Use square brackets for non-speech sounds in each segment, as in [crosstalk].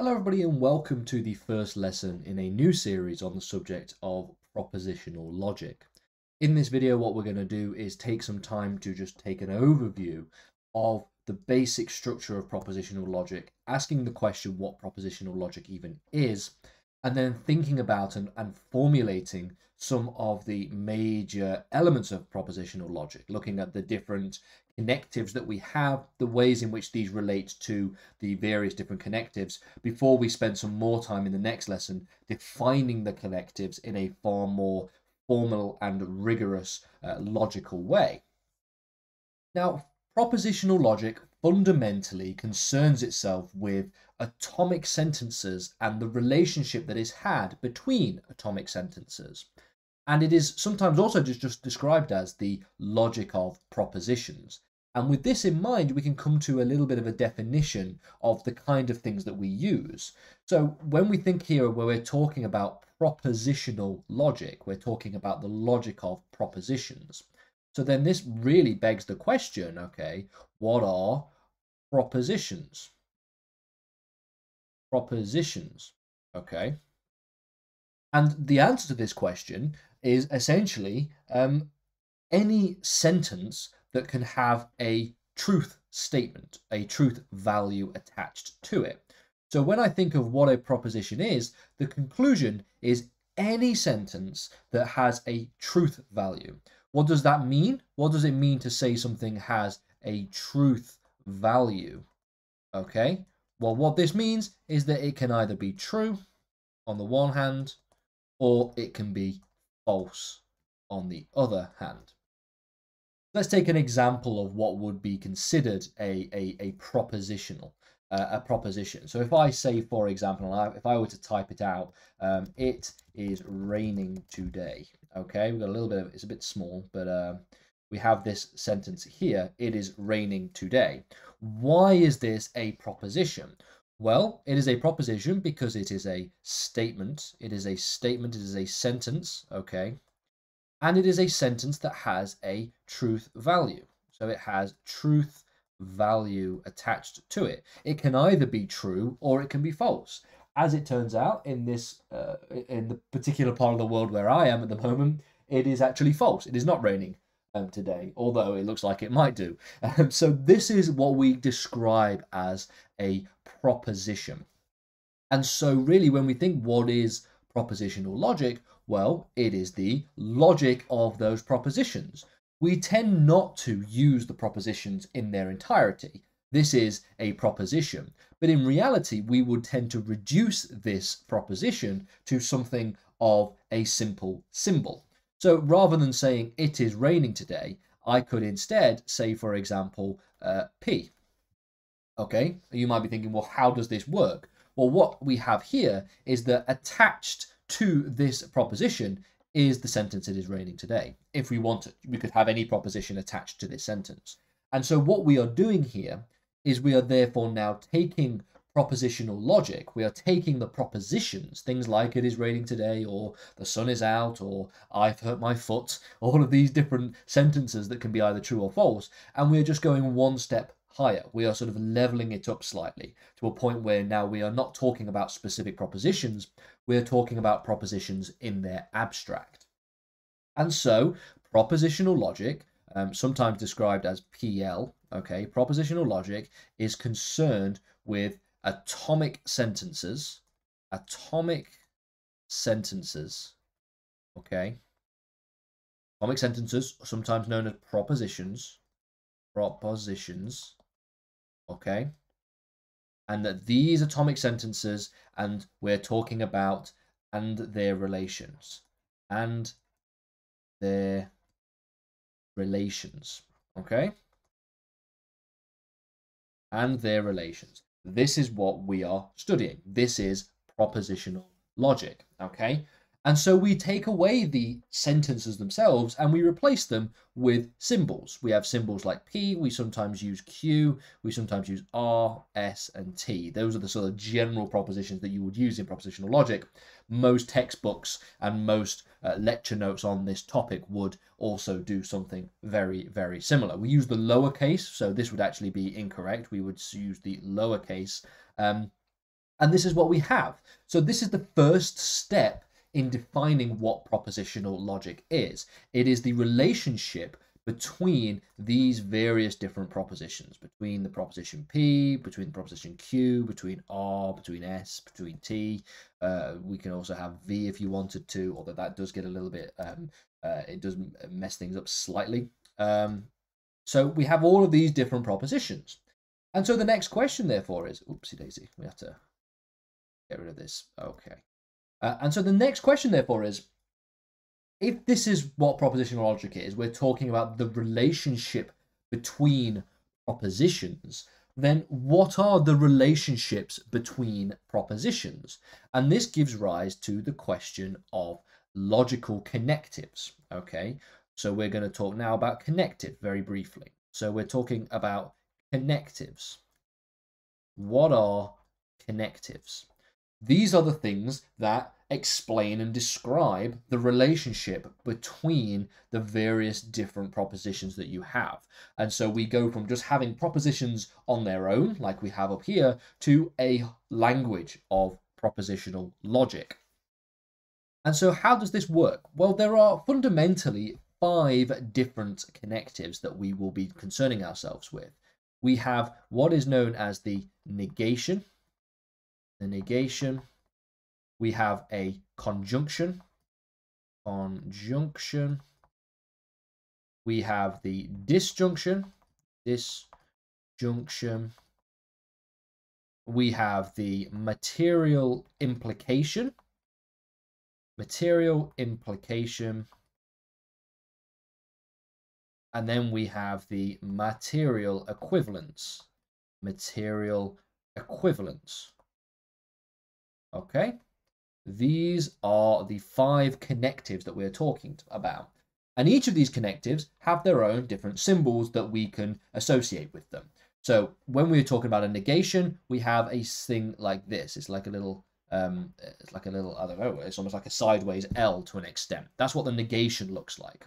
Hello, everybody, and welcome to the first lesson in a new series on the subject of propositional logic. In this video, what we're going to do is take some time to just take an overview of the basic structure of propositional logic, asking the question what propositional logic even is, and then thinking about and, and formulating some of the major elements of propositional logic, looking at the different connectives that we have, the ways in which these relate to the various different connectives, before we spend some more time in the next lesson defining the connectives in a far more formal and rigorous uh, logical way. Now, propositional logic fundamentally concerns itself with atomic sentences and the relationship that is had between atomic sentences. And it is sometimes also just, just described as the logic of propositions. And with this in mind, we can come to a little bit of a definition of the kind of things that we use. So when we think here where we're talking about propositional logic, we're talking about the logic of propositions. So then this really begs the question, okay, what are propositions? Propositions, okay? And the answer to this question is essentially um, any sentence that can have a truth statement, a truth value attached to it. So when I think of what a proposition is, the conclusion is any sentence that has a truth value. What does that mean? What does it mean to say something has a truth value? Okay, well, what this means is that it can either be true on the one hand, or it can be false on the other hand. Let's take an example of what would be considered a, a, a propositional. Uh, a proposition. So if I say, for example, if I were to type it out, um, it is raining today. Okay, we've got a little bit of, it's a bit small, but uh, we have this sentence here, it is raining today. Why is this a proposition? Well, it is a proposition because it is a statement. It is a statement, it is a sentence, okay? and it is a sentence that has a truth value. So it has truth value attached to it. It can either be true or it can be false. As it turns out, in this uh, in the particular part of the world where I am at the moment, it is actually false. It is not raining um, today, although it looks like it might do. Um, so this is what we describe as a proposition. And so, really, when we think what is propositional logic, well, it is the logic of those propositions. We tend not to use the propositions in their entirety. This is a proposition. But in reality, we would tend to reduce this proposition to something of a simple symbol. So rather than saying it is raining today, I could instead say, for example, uh, P. Okay, you might be thinking, well, how does this work? Well, what we have here is that attached to this proposition is the sentence it is raining today. If we wanted, we could have any proposition attached to this sentence. And so what we are doing here is we are therefore now taking propositional logic. We are taking the propositions, things like it is raining today, or the sun is out, or I've hurt my foot, [laughs] all of these different sentences that can be either true or false, and we're just going one step higher. We are sort of leveling it up slightly to a point where now we are not talking about specific propositions, we're talking about propositions in their abstract. And so, propositional logic, um, sometimes described as PL, okay, propositional logic is concerned with atomic sentences, atomic sentences, okay, atomic sentences, sometimes known as propositions, propositions, okay? And that these atomic sentences, and we're talking about, and their relations, and their relations, okay? And their relations. This is what we are studying. This is propositional logic, okay? And so we take away the sentences themselves and we replace them with symbols. We have symbols like P, we sometimes use Q, we sometimes use R, S, and T. Those are the sort of general propositions that you would use in propositional logic. Most textbooks and most uh, lecture notes on this topic would also do something very, very similar. We use the lowercase, so this would actually be incorrect. We would use the lowercase. Um, And this is what we have. So this is the first step in defining what propositional logic is. It is the relationship between these various different propositions, between the proposition P, between the proposition Q, between R, between S, between T. Uh, we can also have V if you wanted to, although that does get a little bit, um, uh, it does mess things up slightly. Um, so we have all of these different propositions. And so the next question, therefore, is, oopsie daisy, we have to get rid of this. Okay. Uh, and so the next question, therefore, is if this is what propositional logic is, we're talking about the relationship between propositions, then what are the relationships between propositions? And this gives rise to the question of logical connectives. Okay, so we're going to talk now about connective very briefly. So we're talking about connectives. What are connectives? These are the things that explain and describe the relationship between the various different propositions that you have. And so we go from just having propositions on their own, like we have up here, to a language of propositional logic. And so, how does this work? Well, there are fundamentally five different connectives that we will be concerning ourselves with. We have what is known as the negation, the negation, we have a conjunction, conjunction. We have the disjunction, disjunction. We have the material implication, material implication. And then we have the material equivalence, material equivalence. Okay. These are the five connectives that we're talking about. And each of these connectives have their own different symbols that we can associate with them. So when we're talking about a negation, we have a thing like this. It's like a little, um, it's like a little, I don't know, it's almost like a sideways L to an extent. That's what the negation looks like.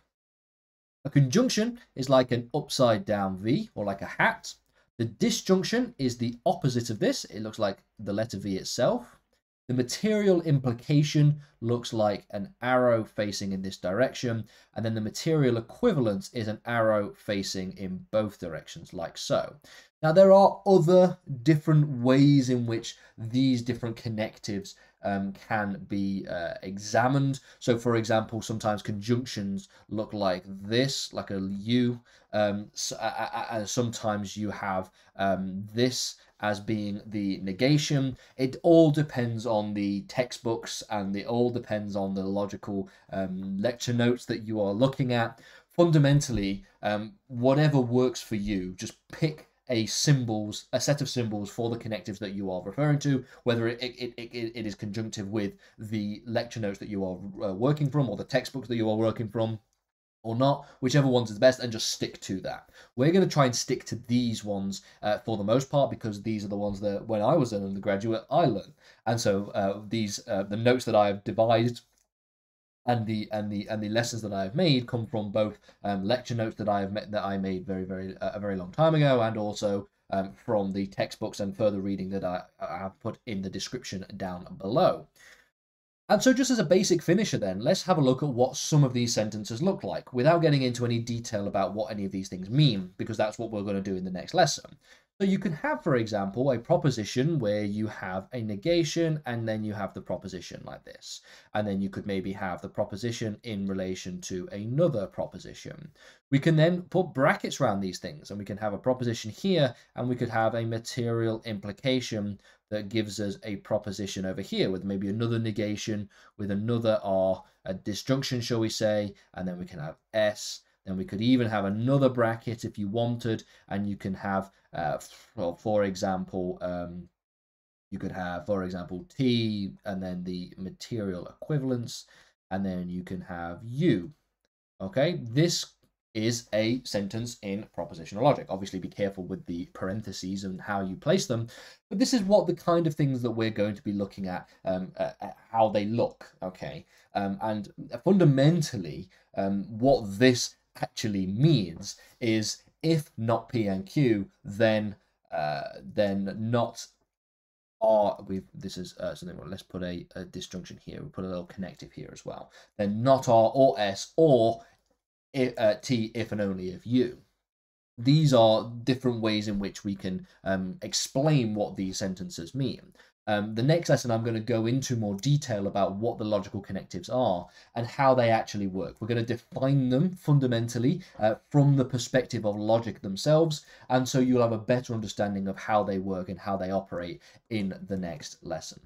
A conjunction is like an upside down V or like a hat. The disjunction is the opposite of this. It looks like the letter V itself. The material implication looks like an arrow facing in this direction, and then the material equivalence is an arrow facing in both directions, like so. Now, there are other different ways in which these different connectives um, can be uh, examined. So, for example, sometimes conjunctions look like this, like a U. Um, so, sometimes you have um, this as being the negation. It all depends on the textbooks and it all depends on the logical um, lecture notes that you are looking at. Fundamentally, um, whatever works for you, just pick a symbols, a set of symbols for the connectives that you are referring to, whether it, it, it, it is conjunctive with the lecture notes that you are uh, working from or the textbooks that you are working from or not, whichever one's is the best, and just stick to that. We're going to try and stick to these ones uh, for the most part because these are the ones that when I was an undergraduate I learned, and so uh, these uh, the notes that I have devised and the and the and the lessons that I have made come from both um, lecture notes that I have met that I made very very uh, a very long time ago, and also um, from the textbooks and further reading that I, I have put in the description down below. And so, just as a basic finisher, then, let's have a look at what some of these sentences look like without getting into any detail about what any of these things mean, because that's what we're going to do in the next lesson. So, you can have, for example, a proposition where you have a negation and then you have the proposition like this. And then you could maybe have the proposition in relation to another proposition. We can then put brackets around these things and we can have a proposition here and we could have a material implication that gives us a proposition over here with maybe another negation with another R, a disjunction, shall we say, and then we can have S. Then we could even have another bracket if you wanted, and you can have, uh, for, for example, um, you could have, for example, T and then the material equivalence, and then you can have U. Okay, this is a sentence in propositional logic. Obviously, be careful with the parentheses and how you place them, but this is what the kind of things that we're going to be looking at, um, uh, how they look, okay? Um, and fundamentally, um, what this actually means is if not P and Q, then uh, then not R. we this is uh, something let's put a, a disjunction here. We'll put a little connective here as well. They're not r or s or uh, t if and only if u. These are different ways in which we can um, explain what these sentences mean um, the next lesson, I'm going to go into more detail about what the logical connectives are and how they actually work. We're going to define them fundamentally uh, from the perspective of logic themselves, and so you'll have a better understanding of how they work and how they operate in the next lesson.